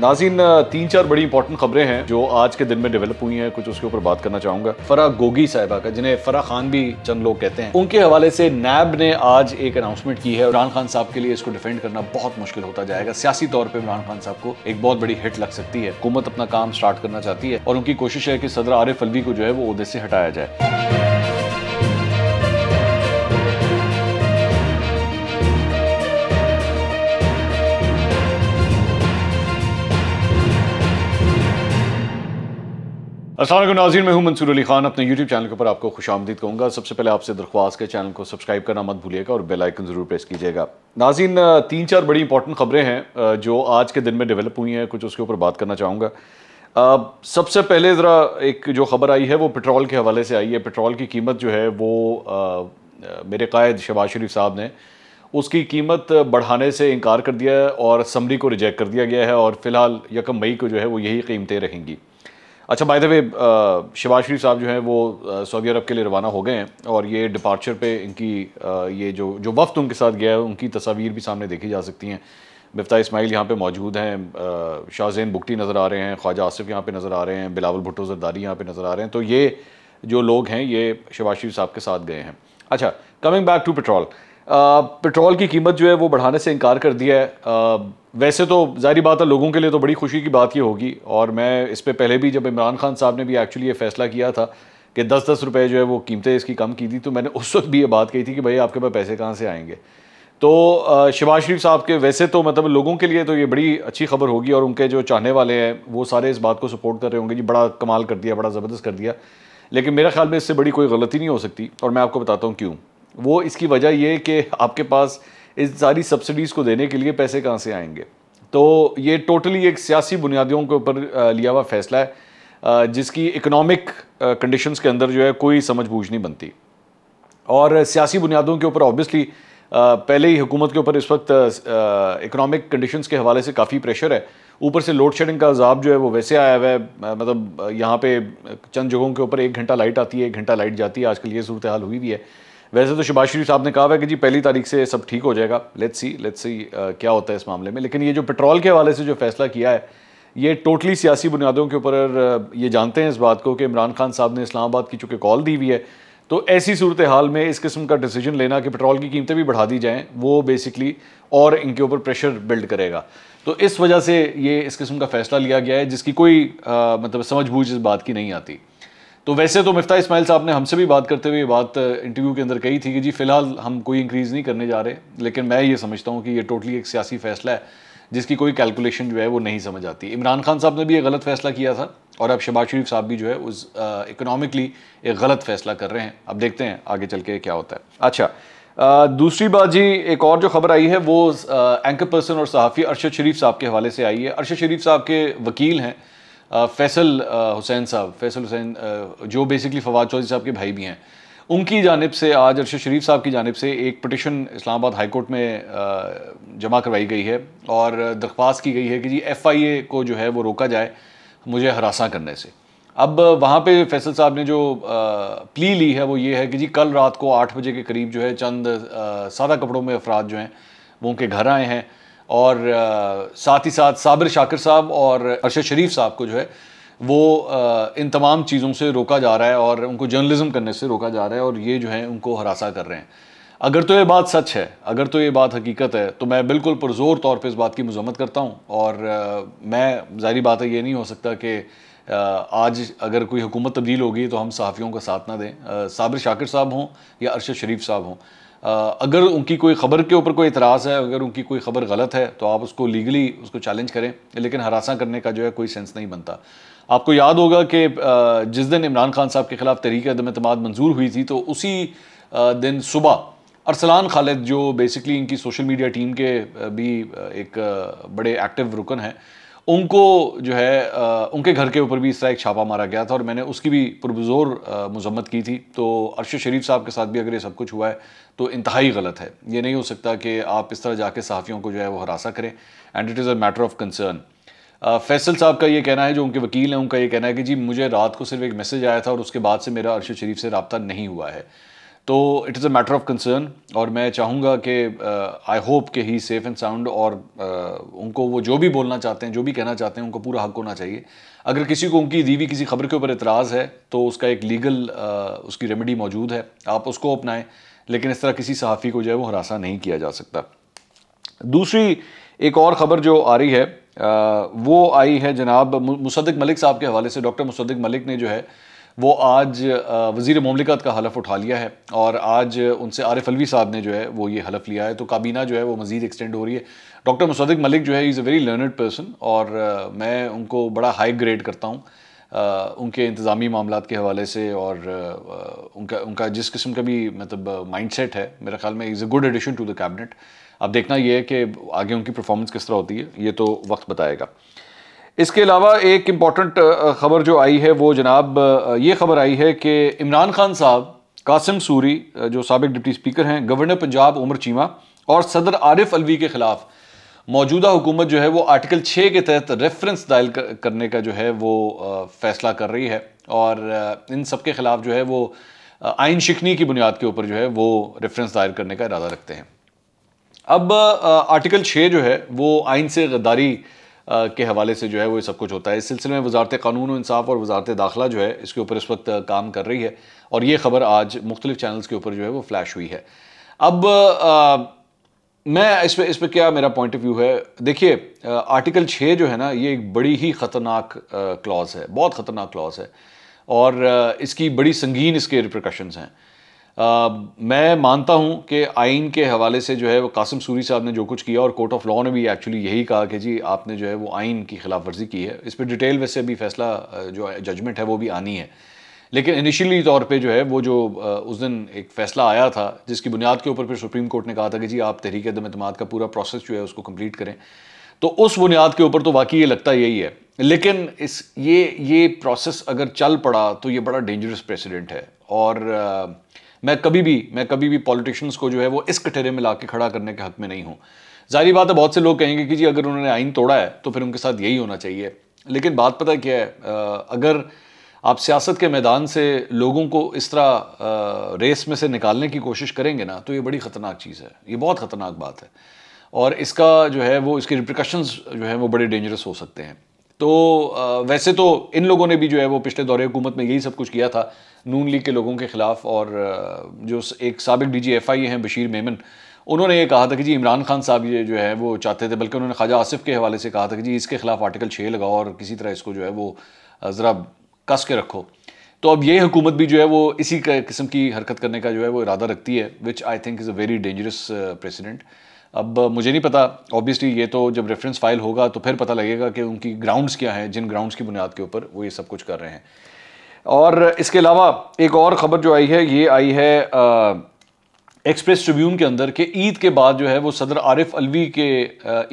नाजिन तीन चार बड़ी इंपॉर्टेंट खबरें हैं जो आज के दिन में डेवलप हुई हैं, कुछ उसके ऊपर बात करना चाहूँगा। फरा गोगी साहिबा का, जिन्हें फरा खान भी चंद लोग कहते हैं। उनके हवाले से नैब ने आज एक अनाउंसमेंट की है इमरान खान साहब के लिए इसको डिफेंड करना बहुत मुश्किल होता जाएगा। सियासी तौर पर इमरान खान साहब को एक बहुत बड़ी हिट लग सकती है। हुकूमत अपना काम स्टार्ट करना चाहती है, और उनकी कोशिश है कि सदर आरिफ अलवी को जो है वो उहदे से हटाया जाए। असल नाजीन मैं हूँ मंसूर अली खान। अपने यूट्यूब चैनल के ऊपर आपको खुश आमदीद कहूँगा। सबसे पहले आपसे दरख्वास्त के चैनल को सब्सक्राइब करना मत भूलिएगा और बेल आइकन ज़रूर प्रेस कीजिएगा। नाजीन तीन चार बड़ी इंपॉर्टेंट खबरें हैं जो आज के दिन में डेवलप हुई हैं। कुछ उसके ऊपर बात करना चाहूँगा। सबसे पहले ज़रा एक जो खबर आई है वो पेट्रोल के हवाले से आई है। पेट्रोल की कीमत जो है वो आ, मेरे कायद शबाज शरीफ साहब ने उसकी कीमत बढ़ाने से इनकार कर दिया है और समरी को रिजेक्ट कर दिया गया है और फ़िलहाल यकम मई को जो है वो यही कीमतें रहेंगी। अच्छा बाय द वे शिवाज शरीफ साहब जो हैं वो सऊदी अरब के लिए रवाना हो गए हैं और ये डिपार्चर पे इनकी आ, ये जो जो वफ्त उनके साथ गया है उनकी तस्वीर भी सामने देखी जा सकती हैं। मफ्ता इसमाइल यहाँ पे मौजूद हैं शाहजैन बुगटी नज़र आ रहे हैं ख्वाजा आसिफ यहाँ पे नज़र आ रहे हैं बिलावल भुट्टो जरदारी यहाँ पे नज़र आ रहे हैं। तो ये जो लोग हैं ये शबाज शरीफ साहब के साथ गए हैं। अच्छा coming back to petrol petrol की कीमत जो है वो बढ़ाने से इनकार कर दिया है। वैसे तो जारी बात है लोगों के लिए तो बड़ी खुशी की बात ये होगी और मैं इस पर पहले भी जब इमरान खान साहब ने भी एक्चुअली ये फैसला किया था कि दस दस रुपये जो है वो कीमतें इसकी कम की थी तो मैंने उस वक्त भी ये बात कही थी कि भाई आपके पास पैसे कहाँ से आएँगे? तो शबाज शरीफ साहब के वैसे तो मतलब लोगों के लिए तो ये बड़ी अच्छी खबर होगी और उनके जो चाहने वाले हैं, वो सारे इस बात को सपोर्ट कर रहे होंगे जी, बड़ा कमाल कर दिया, बड़ा ज़बरदस्त कर दिया। लेकिन मेरे ख्याल में इससे बड़ी कोई गलती नहीं हो सकती और मैं आपको बताता हूँ क्यों। वो इसकी वजह ये कि आपके पास इस सारी सब्सिडीज़ को देने के लिए पैसे कहाँ से आएँगे? तो ये टोटली एक सियासी बुनियादियों के ऊपर लिया हुआ फैसला है जिसकी इकोनॉमिक कंडीशंस के अंदर जो है कोई समझ बूझ नहीं बनती। और सियासी बुनियादों के ऊपर ऑब्वियसली पहले ही हुकूमत के ऊपर इस वक्त इकोनॉमिक कंडीशंस के हवाले से काफ़ी प्रेशर है। ऊपर से लोड शेडिंग का अजाब जो है वो वैसे आया हुआ है मतलब यहाँ पे चंद जगहों के ऊपर एक घंटा लाइट आती है, एक घंटा लाइट जाती है, आजकल ये सूरत हाल हुई भी है। वैसे तो शबाज शरीफ साहब ने कहा है कि जी पहली तारीख से सब ठीक हो जाएगा। लेट्स सी लेट्स सी क्या होता है इस मामले में। लेकिन ये जो पेट्रोल के हवाले से जो फैसला किया है ये टोटली सियासी बुनियादों के ऊपर ये जानते हैं इस बात को कि इमरान खान साहब ने इस्लामाबाद की चूँकि कॉल दी हुई है तो ऐसी सूरत हाल में इस किस्म का डिसीज़न लेना कि पेट्रोल की कीमतें भी बढ़ा दी जाएँ वो बेसिकली और इनके ऊपर प्रेशर बिल्ड करेगा। तो इस वजह से ये इस किस्म का फैसला लिया गया है जिसकी कोई आ, मतलब समझ बूझ इस बात की नहीं आती। तो वैसे तो मिफ्ता इस्माइल साहब ने हमसे भी बात करते हुए बात इंटरव्यू के अंदर कही थी कि जी फ़िलहाल हम कोई इंक्रीज़ नहीं करने जा रहे लेकिन मैं ये समझता हूँ कि ये टोटली एक सियासी फैसला है जिसकी कोई कैलकुलेशन जो है वो नहीं समझ आती। इमरान खान साहब ने भी एक गलत फैसला किया था और अब शबाज शरीफ साहब भी जो है उस इकोनॉमिकली एक गलत फैसला कर रहे हैं। अब देखते हैं आगे चल के क्या होता है। अच्छा आ, दूसरी बात जी एक और जो खबर आई है वो एंकर पर्सन और सहाफ़ी अरशद शरीफ साहब के हवाले से आई है। अरशद शरीफ साहब के वकील हैं फैसल हुसैन साहब फैसल हुसैन जो बेसिकली फवाद चौधरी साहब के भाई भी हैं, उनकी जानब से आज अरशद शरीफ साहब की जानब से एक पटिशन इस्लामाबाद हाई कोर्ट में जमा करवाई गई है और दरख्वास्त की गई है कि जी एफ़ आई ए को जो है वो रोका जाए मुझे हरासा करने से। अब वहाँ पे फैसल साहब ने जो प्ली ली है वो ये है कि जी कल रात को आठ बजे के करीब जो है चंद सादा कपड़ों में अफराद जो हैं वो उनके घर आए हैं। और आ, साथ ही साथ साबिर शाकिर साहब और अरशद शरीफ साहब को जो है वो आ, इन तमाम चीज़ों से रोका जा रहा है और उनको जर्नलिज़म करने से रोका जा रहा है और ये जो है उनको हरासा कर रहे हैं। अगर तो ये बात सच है अगर तो ये बात हकीकत है तो मैं बिल्कुल पुरजोर तौर पर इस बात की मजम्मत करता हूँ और आ, मैं ज़ाहरी बात है ये नहीं हो सकता कि आज अगर कोई हुकूमत तब्दील होगी तो हम सहाफ़ियों का साथ ना दें। साबिर शाकिर साहब हों या अरशद शरीफ साहब हों। अगर उनकी कोई ख़बर के ऊपर कोई इतराज़ है, अगर उनकी कोई ख़बर गलत है तो आप उसको लीगली उसको चैलेंज करें, लेकिन हरासा करने का जो है कोई सेंस नहीं बनता। आपको याद होगा कि जिस दिन इमरान खान साहब के ख़िलाफ़ तरीक अदम अतमाद मंजूर हुई थी तो उसी दिन सुबह अरसलान खालिद, जो बेसिकली इनकी सोशल मीडिया टीम के भी एक बड़े एक्टिव रुकन हैं उनको जो है आ, उनके घर के ऊपर भी इस तरह एक छापा मारा गया था और मैंने उसकी भी पुरबजोर मजम्मत की थी। तो अरशद शरीफ साहब के साथ भी अगर ये सब कुछ हुआ है तो इंतहाई गलत है। ये नहीं हो सकता कि आप इस तरह जाके सहाफ़ियों को जो है वो हरासा करें। And it is a matter of concern Faisal साहब का ये कहना है जो उनके वकील हैं उनका ये कहना है कि जी मुझे रात को सिर्फ़ एक मैसेज आया था और उसके बाद से मेरा अरशद शरीफ से रबता नहीं हुआ है। तो it is a matter of concern और मैं चाहूँगा कि आई होप कि ही सेफ़ एंड साउंड और uh, उनको वो जो भी बोलना चाहते हैं जो भी कहना चाहते हैं उनको पूरा हक होना चाहिए। अगर किसी को उनकी दी हुई किसी खबर के ऊपर इतराज़ है तो उसका एक लीगल uh, उसकी रेमेडी मौजूद है। आप उसको अपनाएँ लेकिन इस तरह किसी सहाफ़ी को जो है वो हरासा नहीं किया जा सकता। दूसरी एक और ख़बर जो आ रही है uh, वो आई है जनाब मुसद्दिक मलिक साहब के हवाले से। डॉक्टर मुसद्दिक मलिक ने जो है वो आज वज़ी ममलिकत का हलफ उठा लिया है और आज उनसे आरिफ अलवी साहब ने जो है वो ये हलफ लिया है। तो काबीना जो है वो मज़ीद एक्सटेंड हो रही है। डॉक्टर मुसदिक मलिक जो है is a very learned person और मैं उनको बड़ा हाई ग्रेड करता हूँ उनके इंतज़ामी मामला के हवाले से और उनका उनका जिस किस्म का भी मतलब माइंड सेट है, मेरा ख्याल में is a good addition to the cabinet अब देखना यह है कि आगे उनकी परफॉर्मेंस किस तरह होती है, ये तो वक्त बताएगा। इसके अलावा एक इंपॉर्टेंट ख़बर जो आई है वो जनाब ये खबर आई है कि इमरान खान साहब, कासिम सूरी जो सबक डिप्टी स्पीकर हैं, गवर्नर पंजाब उमर चीमा और सदर आरिफ अलवी के ख़िलाफ़ मौजूदा हुकूमत जो है वो आर्टिकल छः के तहत रेफरेंस दायर करने का जो है वो फ़ैसला कर रही है और इन सब के ख़िलाफ़ जो है वो आइन शिकनी की बुनियाद के ऊपर जो है वो रेफरेंस दायर करने का इरादा रखते हैं। अब आर्टिकल छः जो है वो आइन से गद्दारी के हवाले से जो है वो सब कुछ होता है। इस सिलसिले में वजारत कानून इंसाफ और वजारत दाखिला जो है इसके ऊपर इस वक्त काम कर रही है और ये खबर आज मुख्तलिफ़ चैनल्स के ऊपर जो है वो फ्लैश हुई है। अब आ, मैं इस पर इस पर क्या मेरा पॉइंट ऑफ़ व्यू है? देखिए आर्टिकल छः जो है ना ये एक बड़ी ही ख़तरनाक क्लॉज है बहुत ख़तरनाक क्लॉज है और आ, इसकी बड़ी संगीन इसके रिप्रकशंस हैं। मैं मानता हूँ कि आइन के हवाले से जो है वो कासिम सूरी साहब ने जो कुछ किया और कोर्ट ऑफ़ लॉ ने भी एक्चुअली यही कहा कि जी, आपने जो है वो आइन की खिलाफ वर्जी की है। इस पर डिटेल वैसे अभी फैसला जो जजमेंट है वो भी आनी है। लेकिन इनिशियली तौर पे जो है वो जो उस दिन एक फ़ैसला आया था, जिसकी बुनियाद के ऊपर फिर सुप्रीम कोर्ट ने कहा था कि जी, आप तहरीक अदम अतमाद का पूरा प्रोसेस जो है उसको कंप्लीट करें। तो उस बुनियाद के ऊपर तो वाकई ये लगता यही है। लेकिन इस, ये ये प्रोसेस अगर चल पड़ा तो ये बड़ा डेंजरस प्रेसिडेंट है। और मैं कभी भी, मैं कभी भी पॉलिटिशियंस को जो है वो इस कटेरे में ला के खड़ा करने के हक में नहीं हूँ। जारी बात है, बहुत से लोग कहेंगे कि जी, अगर उन्होंने आइन तोड़ा है तो फिर उनके साथ यही होना चाहिए। लेकिन बात पता क्या है अगर आप सियासत के मैदान से लोगों को इस तरह रेस में से निकालने की कोशिश करेंगे ना तो ये बड़ी ख़तरनाक चीज़ है। ये बहुत ख़तरनाक बात है। और इसका जो है वो, इसके रिप्रिकॉशंस जो है वो बड़े डेंजरस हो सकते हैं। तो वैसे तो इन लोगों ने भी जो है वो पिछले दौरे हुकूमत में यही सब कुछ किया था, नून लीग के लोगों के ख़िलाफ़ और जो एक सबक डी जी एफ़ आई हैं बशीर मेमन, उन्होंने ये कहा था कि जी इमरान खान साहब ये जो है वो चाहते थे, बल्कि उन्होंने ख्वाजा आसिफ के हवाले से कहा था कि जी इसके खिलाफ आर्टिकल छः लगाओ और किसी तरह इसको जो है वो ज़रा कस के रखो। तो अब ये हुकूमत भी जो है वो इसी किस्म की हरकत करने का जो है वो इरादा रखती है which I think is a very dangerous president अब मुझे नहीं पता ऑब्वियसली ये तो जब रेफरेंस फ़ाइल होगा तो फिर पता लगेगा कि उनकी ग्राउंड्स क्या हैं, जिन ग्राउंड्स की बुनियाद के ऊपर वो ये सब कुछ कर रहे हैं। और इसके अलावा एक और ख़बर जो आई है, ये आई है एक्सप्रेस ट्रिब्यून के अंदर कि ईद के बाद जो है वो सदर आरिफ अलवी के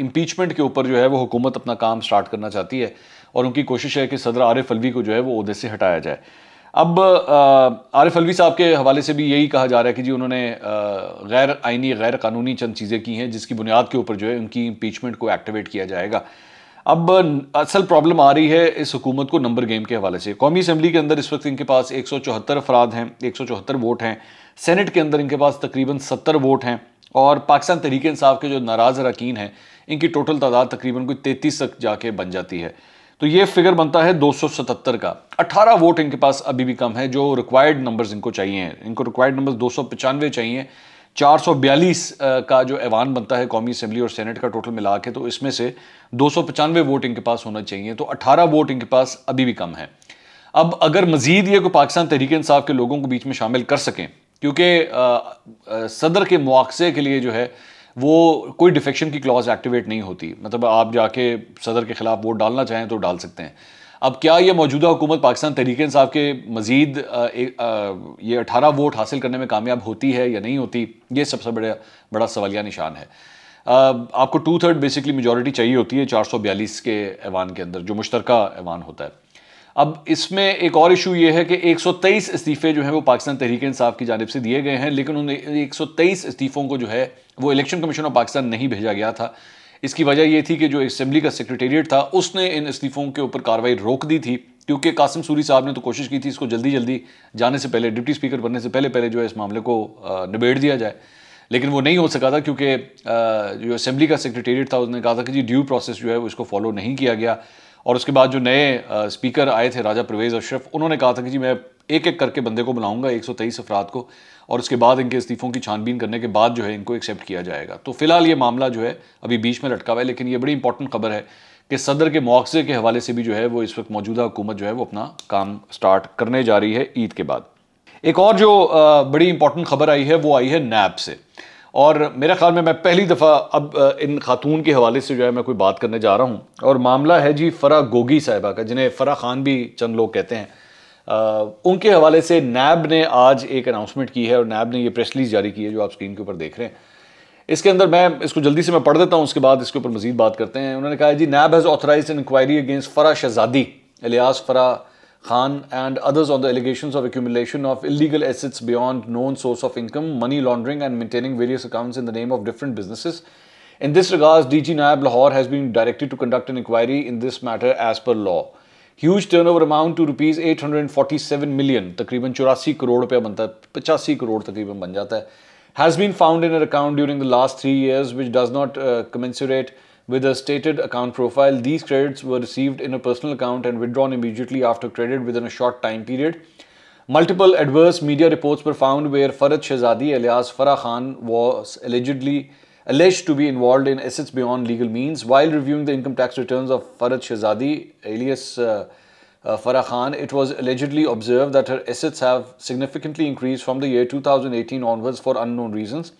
इम्पीचमेंट के ऊपर जो है वो हुकूमत अपना काम स्टार्ट करना चाहती है और उनकी कोशिश है कि सदर आरिफ अलवी को जो है वो उहदे से हटाया जाए। अब आरिफ अलवी साहब के हवाले से भी यही कहा जा रहा है कि जी उन्होंने गैर आइनी गैर कानूनी चंद चीज़ें की हैं जिसकी बुनियाद के ऊपर जो है उनकी इम्पीचमेंट को एक्टिवेट किया जाएगा। अब, असल प्रॉब्लम आ रही है इस हुकूमत को नंबर गेम के हवाले से। कौमी असम्बली के अंदर इस वक्त इनके पास एक सौ चौहत्तर अफराद हैं, एक सौ चौहत्तर वोट हैं। सेनेट के अंदर इनके पास तकरीबन सत्तर वोट हैं और पाकिस्तान तहरीक इंसाफ के जो नाराज़ अरकान हैं, इनकी टोटल तादाद तकरीबन कोई तैंतीस तक जाके बन जाती है। तो ये फिगर बनता है 277 का। 18 वोट इनके पास अभी भी कम है, जो रिक्वायर्ड नंबर्स इनको चाहिए इनको रिक्वायर्ड नंबर्स दो चाहिए। 442 का जो ऐवान बनता है कौमी असम्बली और सेनेट का टोटल मिला के तो इसमें से दो वोट इनके पास होना चाहिए तो 18 वोट इनके पास अभी भी कम है। अब अगर मजीद ये को पाकिस्तान तहरीक इंसाफ के लोगों को बीच में शामिल कर सकें, क्योंकि सदर के मुआवजे के लिए जो है वो कोई डिफेक्शन की क्लॉज एक्टिवेट नहीं होती। मतलब आप जाके सदर के खिलाफ वोट डालना चाहें तो डाल सकते हैं। अब क्या ये मौजूदा हुकूमत पाकिस्तान तहरीक इंसाफ के मज़ीद ये अठारह वोट हासिल करने में कामयाब होती है या नहीं होती, ये सबसे बड़ा बड़ा सवालिया निशान है। आपको टू थर्ड बेसिकली मेजोरिटी चाहिए होती है, चार सौ बयालीस के ऐवान के अंदर, जो मुश्तर ऐवान होता है। अब इसमें एक और इशू ये है कि 123 इस्तीफ़े जो हैं वो पाकिस्तान तहरीक इंसाफ की जानब से दिए गए हैं, लेकिन उन 123 इस्तीफ़ों को जो है वो इलेक्शन कमीशन ऑफ़ पाकिस्तान नहीं भेजा गया था। इसकी वजह ये थी कि जो असम्बली का सेक्रेटेरिएट था, उसने इन इस्तीफ़ों के ऊपर कार्रवाई रोक दी थी, क्योंकि कासिम सूरी साहब ने तो कोशिश की थी इसको जल्दी जल्दी जाने से पहले, डिप्टी स्पीकर बनने से पहले पहले जो है इस मामले को निबेड़ दिया जाए। लेकिन वो नहीं हो सका था क्योंकि जो असेंबली का सेक्रेटेरिएट था, उसने कहा था कि जी ड्यू प्रोसेस जो है वो इसको फॉलो नहीं किया गया। और उसके बाद जो नए स्पीकर आए थे, राजा परवेज़ अशरफ, उन्होंने कहा था कि जी मैं एक एक करके बंदे को बुलाऊँगा, एक सौ तेईस अफराद को, और उसके बाद इनके इस्तीफ़ों की छानबीन करने के बाद जो है इनको एक्सेप्ट किया जाएगा। तो फ़िलहाल ये मामला जो है अभी बीच में लटका हुआ है, लेकिन ये बड़ी इंपॉर्टेंट खबर है कि सदर के मुआवजे के हवाले से भी जो है वो इस वक्त मौजूदा हुकूमत जो है वो अपना काम स्टार्ट करने जा रही है ईद के बाद। एक और जो बड़ी इंपॉर्टेंट खबर आई है, वो आई है नैब से। और मेरे ख्याल में मैं पहली दफ़ा अब इन खातून के हवाले से जो है मैं कोई बात करने जा रहा हूँ। और मामला है जी फ़रा गोगी साहिबा का जिन्हें फ़रा खान भी चंद लोग कहते हैं। आ, उनके हवाले से नैब ने आज एक अनाउंसमेंट की है और नैब ने ये प्रेस रिलीज़ जारी की है जो आप स्क्रीन के ऊपर देख रहे हैं। इसके अंदर मैं इसको जल्दी से मैं पढ़ देता हूँ उसके बाद इसके ऊपर मजीद बात करते हैं। उन्होंने कहा जी NAB has authorise inquiry against Farah Shahzadi alias Farah Khan and others on the allegations of accumulation of illegal assets beyond known source of income, money laundering, and maintaining various accounts in the name of different businesses. In this regard, DG Naib Lahore has been directed to conduct an inquiry in this matter as per law. Huge turnover amount to rupees 847 million, तकरीबन चौरासी करोड़ रुपया बनता है पचासी करोड़ तकरीबन बन जाता है has been found in an account during the last three years which does not uh, commensurate with a stated account profile. These credits were received in a personal account and withdrawn immediately after credit within a short time period. Multiple adverse media reports were found where Farad Shehzadi alias Farah Khan was allegedly alleged to be involved in assets beyond legal means. While reviewing the income tax returns of Farad Shehzadi alias uh, uh, Farah Khan, it was allegedly observed that her assets have significantly increased from the year 2018 onwards for unknown reasons.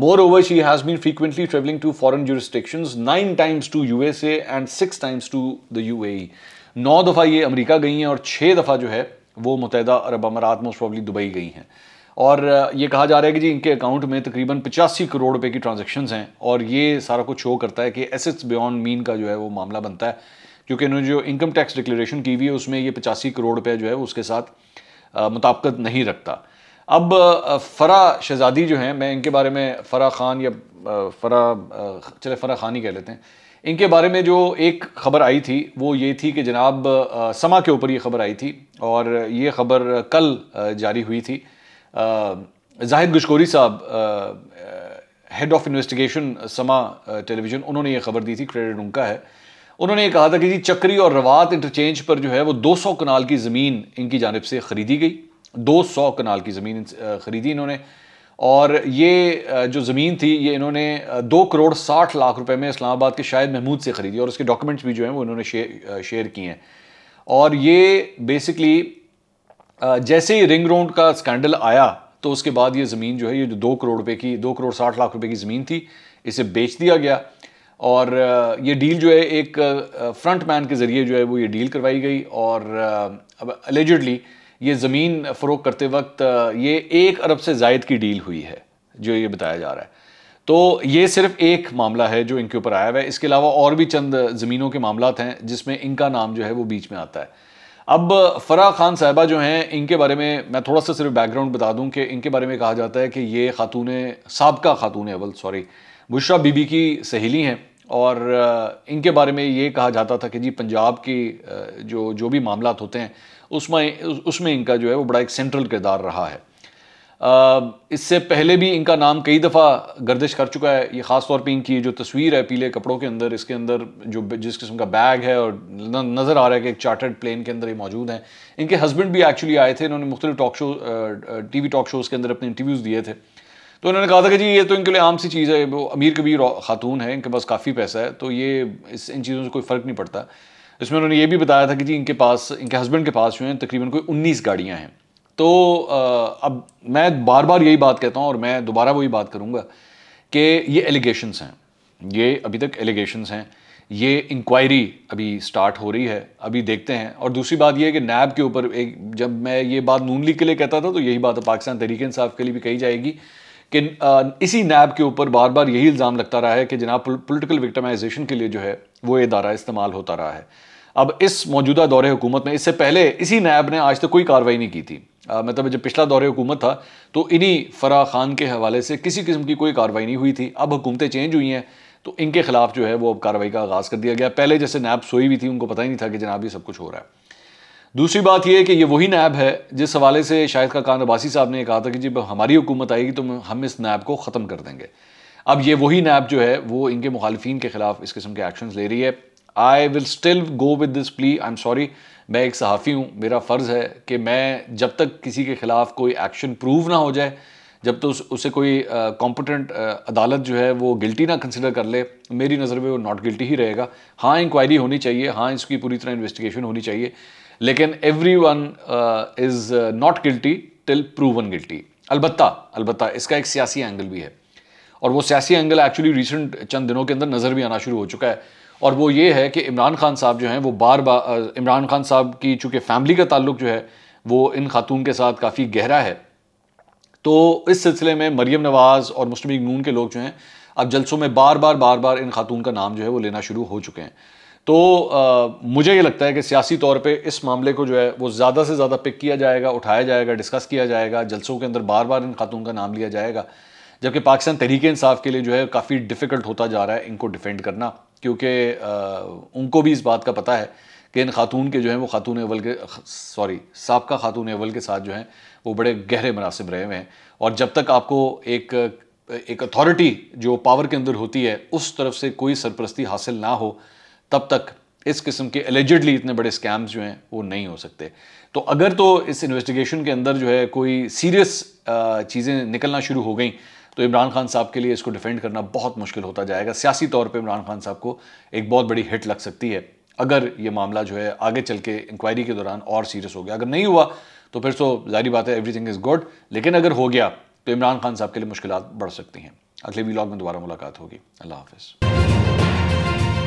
Moreover, she has been frequently traveling to foreign jurisdictions, nine times to USA and six times to the UAE. नौ दफ़ा ये America गई हैं और छः दफ़ा जो है वो मुतहदा अरब अमारात मोस्ट प्रॉब्ली दुबई गई हैं। और ये कहा जा रहा है कि जी इनके अकाउंट में तकरीबन पचासी करोड़ रुपए की ट्रांजेक्शन हैं और ये सारा कुछ शो करता है कि एसेट्स बियॉन्ड मीन का जो है वो मामला बनता है। क्योंकि इन्होंने जो इनकम टैक्स डिक्लेरेशन की हुई है उसमें ये पचासी करोड़ रुपये जो है उसके साथ मुताबकत नहीं रखता। अब फ़रा शहज़ादी जो हैं, मैं इनके बारे में फ़रा ख़ान या फ़रा चले फ़रा ख़ान ही कह लेते हैं। इनके बारे में जो एक ख़बर आई थी, वो ये थी कि जनाब समा के ऊपर ये ख़बर आई थी और ये ख़बर कल जारी हुई थी। जाहिद गुशकोरी साहब head of investigation Samaa television उन्होंने ये ख़बर दी थी क्रेडिट उनका है। उन्होंने ये कहा था कि जी, चक्री और रवात इंटरचेंज पर जो है, वो 200 कनाल की ज़मीन इनकी जानब से ख़रीदी गई। दो सौ कनाल की ज़मीन ख़रीदी इन्होंने। और ये जो ज़मीन थी, ये इन्होंने दो करोड़ साठ लाख रुपए में इस्लामाबाद के शायद महमूद से ख़रीदी और उसके डॉक्यूमेंट्स भी जो हैं वो इन्होंने शेयर शेयर किए हैं। और ये बेसिकली जैसे ही रिंग रोड का स्कैंडल आया तो उसके बाद ये ज़मीन जो है, ये जो दो करोड़ रुपए की, दो करोड़ साठ लाख रुपये की ज़मीन थी, इसे बेच दिया गया। और ये डील जो है, एक फ्रंट मैन के ज़रिए जो है, वो ये डील करवाई गई। और अब अलेजडली ये ज़मीन फ़रोख करते वक्त ये एक अरब से जायद की डील हुई है, जो ये बताया जा रहा है। तो ये सिर्फ़ एक मामला है जो इनके ऊपर आया हुआ है। इसके अलावा और भी चंद ज़मीनों के मामला हैं, जिसमें इनका नाम जो है वो बीच में आता है। अब फ़रा खान साहबा जो हैं, इनके बारे में मैं थोड़ा सा सिर्फ़ बैकग्राउंड बता दूँ कि इनके बारे में कहा जाता है कि ये खातून, सबका खातून अवल सॉरी बुशरा बीबी की सहेली हैं। और इनके बारे में ये कहा जाता था कि जी, पंजाब की जो जो भी मामला होते हैं उसमें उसमें इनका जो है वो बड़ा एक सेंट्रल किरदार रहा है। इससे पहले भी इनका नाम कई दफ़ा गर्दिश कर चुका है। ये ख़ास तौर पे इनकी जो तस्वीर है पीले कपड़ों के अंदर, इसके अंदर जो जिस किस्म का बैग है और नज़र आ रहा है कि एक चार्टर्ड प्लेन के अंदर ये मौजूद हैं। इनके हस्बैंड भी एक्चुअली आए थे, इन्होंने मुख्तु talk show TV talk shows के अंदर अपने इंटरव्यूज़ दिए थे। तो उन्होंने कहा था कि जी, ये तो इनके लिए आम सी चीज़ है, वो अमीर कबीर खातून है, इनके पास काफ़ी पैसा है तो ये इस, इन चीज़ों से कोई फ़र्क नहीं पड़ता। इसमें उन्होंने ये भी बताया था कि जी इनके पास, इनके हस्बैंड के पास जो हैं, तकरीबन कोई उन्नीस गाड़ियाँ हैं। तो अब मैं बार बार यही बात कहता हूँ और मैं दोबारा वही बात करूँगा कि ये एलिगेशंस हैं। ये अभी तक एलिगेशंस हैं। ये इंक्वायरी अभी स्टार्ट हो रही है, अभी देखते हैं। और दूसरी बात ये है कि नैब के ऊपर एक, जब मैं ये बात नून लीग के लिए कहता था तो यही बात पाकिस्तान तरीके इंसाफ के लिए भी कही जाएगी कि इसी नैब के ऊपर बार बार यही इल्ज़ाम लगता रहा है कि जनाब पोलिटिकल विक्टमाइजेशन के लिए जो है वो इदारा इस्तेमाल होता रहा है। अब इस मौजूदा दौरे हुकूमत में, इससे पहले इसी नैब ने आज तक तो कोई कार्रवाई नहीं की थी। मतलब जब पिछला दौरे हुकूमत था तो इन्हीं फरा खान के हवाले से किसी किस्म की कोई कार्रवाई नहीं हुई थी। अब हुकूमतें चेंज हुई हैं तो इनके खिलाफ जो है वो अब कार्रवाई का आगाज़ कर दिया गया। पहले जैसे नैब सोई हुई थी, उनको पता ही नहीं था कि जनाब ये सब कुछ हो रहा है। दूसरी बात यह कि ये वही नैब है, जिस हवाले से शायद का कान अबासी साहब ने कहा था कि जब हमारी हुकूमत आएगी तो हम इस नैब को ख़त्म कर देंगे। अब ये वही नैब जो है वो इनके मुखालफी के ख़िलाफ़ इस किस्म के एक्शन ले रही है। I will still go with this plea I am sorry मैं एक सहाफ़ी हूँ। मेरा फ़र्ज़ है कि मैं जब तक किसी के ख़िलाफ़ कोई एक्शन प्रूव ना हो जाए जब तो उस, उसे कोई कॉम्पिटेंट अदालत जो है वो गिल्टी ना कंसिडर कर ले मेरी नज़र में वो नॉट गिल्टी ही रहेगा। हाँ इंक्वायरी होनी चाहिए। हाँ इसकी पूरी तरह इन्वेस्टिगेशन होनी चाहिए। लेकिन every one is not guilty till proven guilty अलबत्ता अलबत्ता इसका एक सियासी एंगल भी है। और वो सियासी एंगल एक्चुअली रिसेंट चंद दिनों के अंदर नज़र भी आना शुरू हो चुका है। और वो ये है कि इमरान खान साहब जो हैं वो बार बार इमरान खान साहब की चूँकि फैमिली का ताल्लुक जो है वो इन खातून के साथ काफ़ी गहरा है। तो इस सिलसिले में मरियम नवाज़ और मुस्लिम नून के लोग जो हैं अब जलसों में बार बार बार बार इन खातून का नाम जो है वो लेना शुरू हो चुके हैं। तो आ, मुझे ये लगता है कि सियासी तौर पे इस मामले को जो है वो ज़्यादा से ज़्यादा पिक किया जाएगा उठाया जाएगा डिस्कस किया जाएगा जलसों के अंदर बार बार इन खातून का नाम लिया जाएगा। जबकि पाकिस्तान तहरीक इंसाफ के लिए जो है काफ़ी डिफ़िकल्ट होता जा रहा है इनको डिफेंड करना, क्योंकि उनको भी इस बात का पता है कि इन खातून के जो हैं वो खातून अवल के, सॉरी, सबका खातून अवल के साथ जो हैं वो बड़े गहरे मुनासिब रहे हुए हैं। और जब तक आपको एक एक अथॉरिटी जो पावर के अंदर होती है, उस तरफ़ से कोई सरपरस्ती हासिल ना हो, तब तक इस किस्म के एलिजिडली इतने बड़े स्कैम्स जो हैं वो नहीं हो सकते। तो अगर तो इस इन्वेस्टिगेशन के अंदर जो है कोई सीरियस चीज़ें निकलना शुरू हो गई तो इमरान खान साहब के लिए इसको डिफेंड करना बहुत मुश्किल होता जाएगा। सियासी तौर पर इमरान खान साहब को एक बहुत बड़ी हिट लग सकती है। अगर ये मामला जो है आगे चल के इंक्वायरी के दौरान और सीरियस हो गया। अगर नहीं हुआ तो फिर तो जारी बात है एवरीथिंग इज़ गुड लेकिन अगर हो गया तो इमरान खान साहब के लिए मुश्किल बढ़ सकती हैं। अगले वीलॉग में दोबारा मुलाकात होगी। अल्लाह हाफिज़।